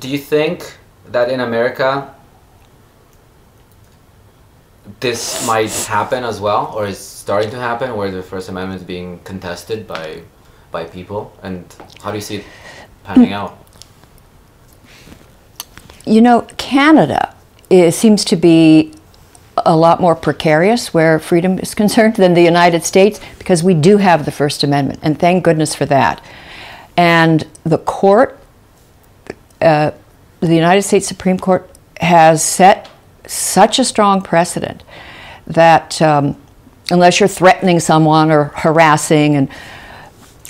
do you think that in America this might happen as well, or is starting to happen, where the First Amendment is being contested by by people? And how do you see it panning out? You know, Canada seems to be a lot more precarious where freedom is concerned than the United States because we do have the First Amendment, and thank goodness for that. And the court, uh, the United States Supreme Court, has set such a strong precedent that um, unless you're threatening someone or harassing and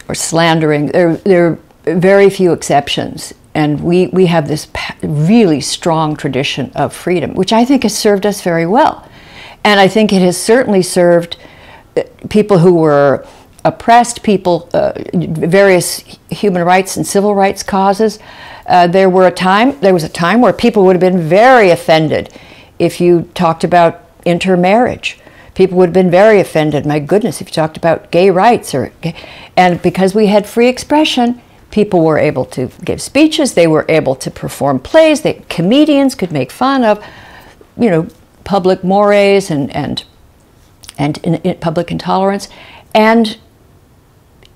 or slandering, there, there are very few exceptions. And we, we have this really strong tradition of freedom, which I think has served us very well. And I think it has certainly served uh, people who were oppressed, people, uh, various human rights and civil rights causes. Uh, there were a time, there was a time where people would have been very offended if you talked about intermarriage. People would have been very offended. My goodness, if you talked about gay rights or, and because we had free expression, people were able to give speeches. They were able to perform plays. They, comedians could make fun of, you know, public mores and and and in, in public intolerance, and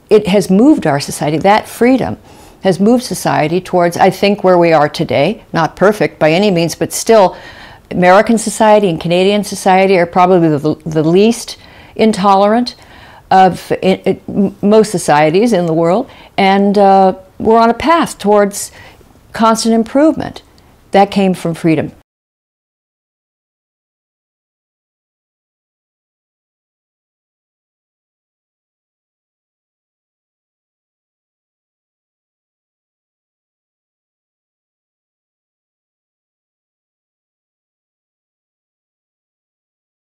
it has moved our society. That freedom has moved society towards, I think, where we are today. Not perfect by any means, but still American society and Canadian society are probably the, the least intolerant of most societies in the world, and uh, we're on a path towards constant improvement. That came from freedom.